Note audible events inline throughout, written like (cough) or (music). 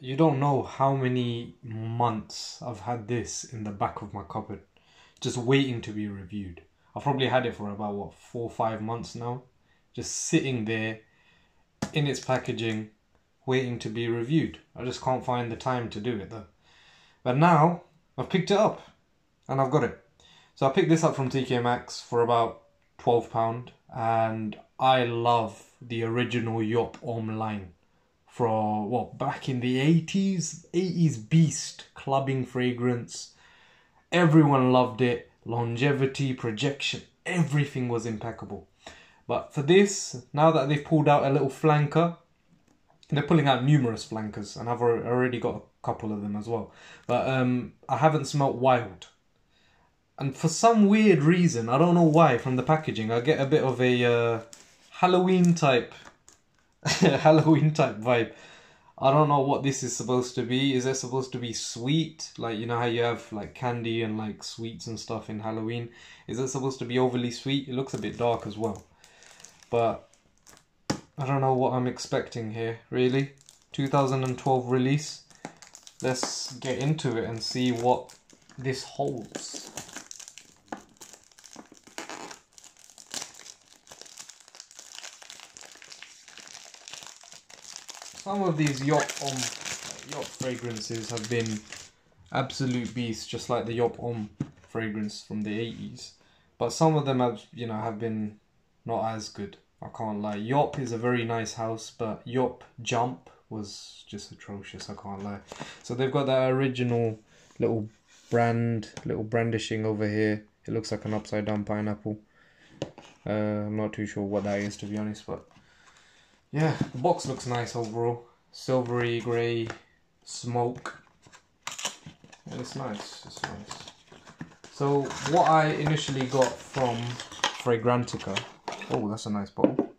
You don't know how many months I've had this in the back of my cupboard, just waiting to be reviewed. I've probably had it for about what four five months now, just sitting there in its packaging, waiting to be reviewed. I just can't find the time to do it though. But now I've picked it up, and I've got it. So I picked this up from TK Maxx for about twelve pound, and I love the original Joop Homme line from what back in the 80s 80s beast clubbing fragrance. Everyone loved it. Longevity projection everything was impeccable. But for this now that they've pulled out a little flanker they're pulling out numerous flankers and i've already got a couple of them as well. But um i haven't smelt wild. And for some weird reason i don't know why from the packaging i get a bit of a uh, halloween type (laughs) Halloween type vibe. I don't know what this is supposed to be. Is it supposed to be sweet? Like, you know how you have like candy and like sweets and stuff in Halloween? Is it supposed to be overly sweet? It looks a bit dark as well. But I don't know what I'm expecting here, really. 2012 release. Let's get into it and see what this holds. Some of these Joop Homme Joop fragrances have been absolute beasts, just like the Joop Homme fragrance from the eighties. But some of them have, you know, have been not as good. I can't lie. Joop is a very nice house, but Joop Jump was just atrocious. I can't lie. So they've got that original little brand, little brandishing over here. It looks like an upside down pineapple. Uh, I'm not too sure what that is to be honest, but yeah, the box looks nice overall. Silvery grey smoke. And it's nice, it's nice. So what I initially got from Fragrantica, oh that's a nice bottle.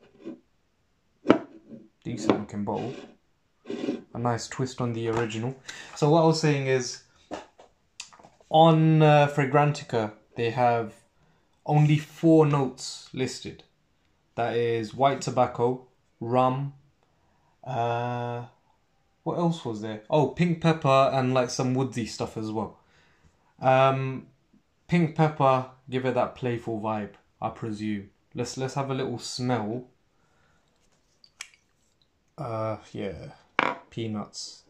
Decent looking bottle. A nice twist on the original. So what I was saying is, on uh, Fragrantica they have only four notes listed. That is white tobacco, rum. Uh, what else was there? Oh, pink pepper and like some woodsy stuff as well. Um, pink pepper, give it that playful vibe, I presume. Let's let's have a little smell. Uh, yeah, peanuts,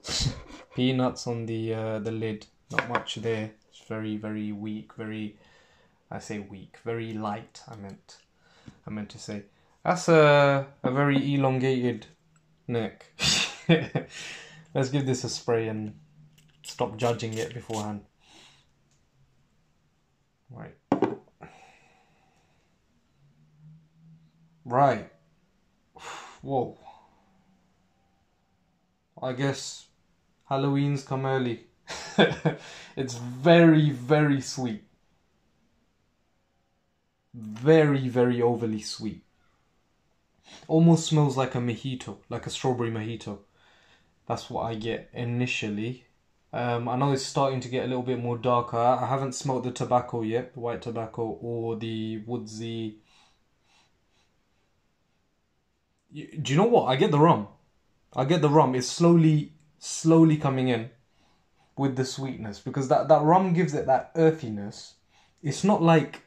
(laughs) peanuts on the uh, the lid. Not much there. It's very very weak. Very, I say weak. Very light. I meant, I meant to say. That's a, a very elongated neck. (laughs) Let's give this a spray and stop judging it beforehand. Right. Right. Whoa. I guess Halloween's come early. (laughs) it's very, very sweet. Very, very overly sweet. Almost smells like a mojito, like a strawberry mojito. That's what I get initially. Um, I know it's starting to get a little bit more darker. I haven't smelled the tobacco yet, the white tobacco or the woodsy. Do you know what? I get the rum. I get the rum. It's slowly, slowly coming in with the sweetness because that, that rum gives it that earthiness. It's not like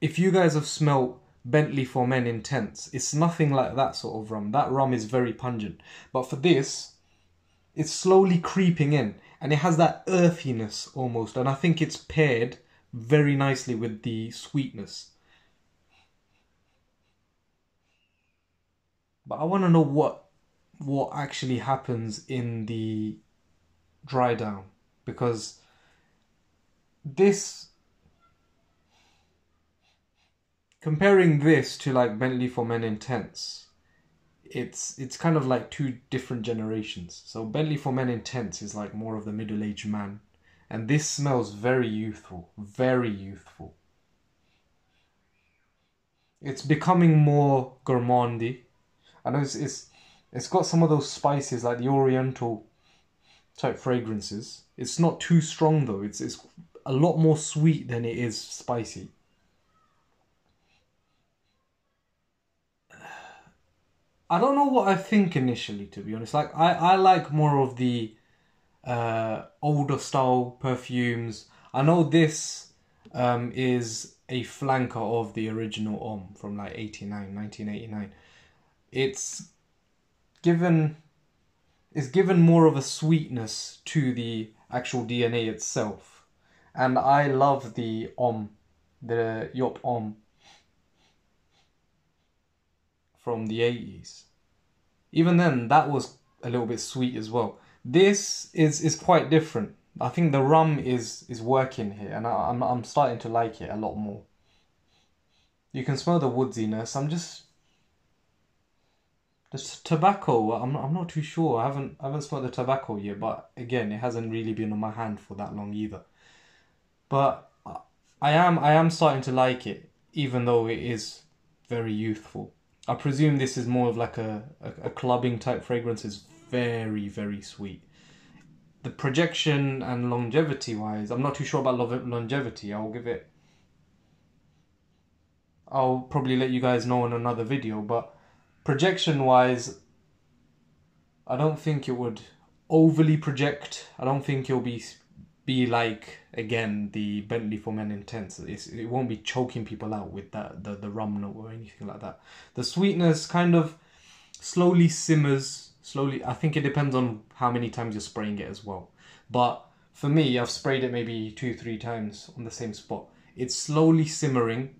if you guys have smelled Bentley for Men Intense. It's nothing like that sort of rum. That rum is very pungent. But for this, it's slowly creeping in and it has that earthiness almost. And I think it's paired very nicely with the sweetness. But I want to know what what actually happens in the dry down because this comparing this to like Bentley for Men Intense, it's it's kind of like two different generations. So Bentley for Men Intense is like more of the middle-aged man, and this smells very youthful, very youthful. It's becoming more gourmandy. I know it's, it's it's got some of those spices like the Oriental type fragrances. It's not too strong though. It's it's a lot more sweet than it is spicy. I don't know what I think initially, to be honest. Like I, I like more of the uh, older style perfumes. I know this um, is a flanker of the original Homme from like 89, 1989. It's given is given more of a sweetness to the actual DNA itself. And I love the Homme, the Joop Homme from the 80s. Even then, that was a little bit sweet as well. This is, is quite different. I think the rum is, is working here, and I, I'm, I'm starting to like it a lot more. You can smell the woodsiness. I'm just the tobacco, I'm I'm not too sure. I haven't I haven't smelled the tobacco yet, but again, it hasn't really been on my hand for that long either. But I am I am starting to like it, even though it is very youthful. I presume this is more of like a, a, a clubbing type fragrance. is very very sweet. The projection and longevity wise, I'm not too sure about longevity. I'll give it. I'll probably let you guys know in another video, but projection wise, I don't think it would overly project. I don't think it'll be be like again the Bentley for Men Intense. It's, it won't be choking people out with that the the rum note or anything like that. The sweetness kind of slowly simmers. Slowly, I think it depends on how many times you're spraying it as well. But for me, I've sprayed it maybe two, three times on the same spot. It's slowly simmering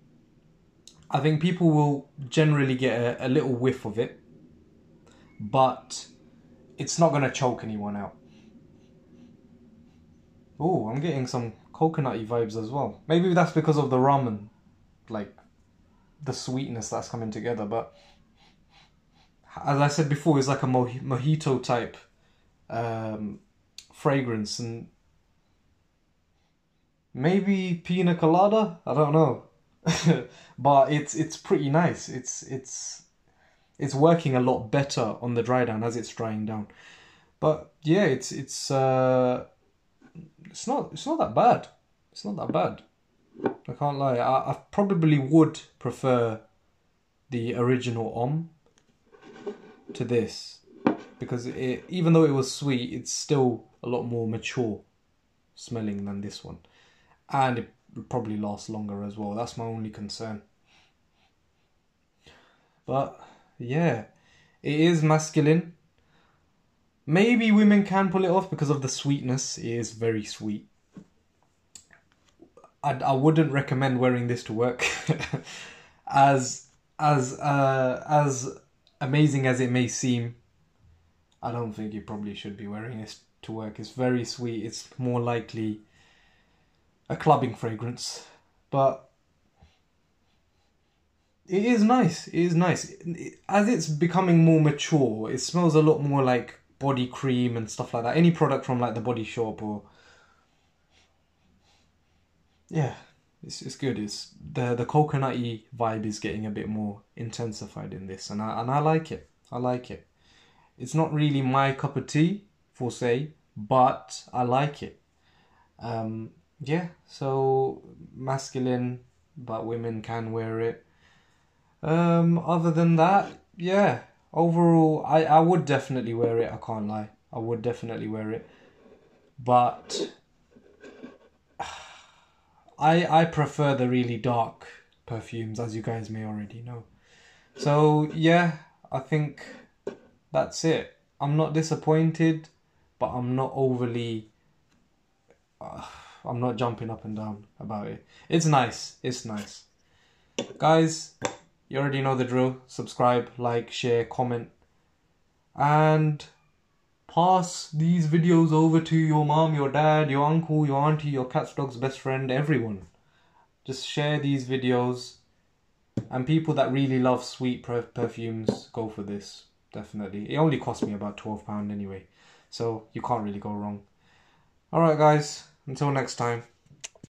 I think people will generally get a, a little whiff of it, but it's not going to choke anyone out. Oh, I'm getting some coconutty vibes as well. Maybe that's because of the rum and like the sweetness that's coming together. But as I said before, it's like a mojito type um, fragrance and maybe pina colada. I don't know. (laughs) but it's it's pretty nice. It's it's it's working a lot better on the dry down as it's drying down. But yeah, it's it's uh, it's not it's not that bad. It's not that bad. I can't lie. I, I probably would prefer the original Homme to this because it, even though it was sweet, it's still a lot more mature smelling than this one, and it probably lasts longer as well. That's my only concern. But yeah, it is masculine. Maybe women can pull it off because of the sweetness. It is very sweet. I, I wouldn't recommend wearing this to work. (laughs) as as uh, as amazing as it may seem, I don't think you probably should be wearing this to work. It's very sweet. It's more likely a clubbing fragrance, but it is nice. It is nice. As it's becoming more mature, it smells a lot more like body cream and stuff like that. Any product from like the Body Shop or yeah, it's it's good. It's the the coconutty vibe is getting a bit more intensified in this, and I and I like it. I like it. It's not really my cup of tea, for say, but I like it. Um, yeah, so masculine, but women can wear it. Um, other than that, yeah, overall, I, I would definitely wear it. I can't lie, I would definitely wear it, but (sighs) I I prefer the really dark perfumes, as you guys may already know. So yeah, I think that's it. I'm not disappointed, but I'm not overly. Uh, (sighs) I'm not jumping up and down about it. It's nice. It's nice. Guys, you already know the drill. Subscribe, like, share, comment. And pass these videos over to your mom, your dad, your uncle, your auntie, your cat's dog's best friend, everyone. Just share these videos. And people that really love sweet perfumes, go for this. Definitely. It only cost me about £12 anyway. So you can't really go wrong. Alright guys. Until next time.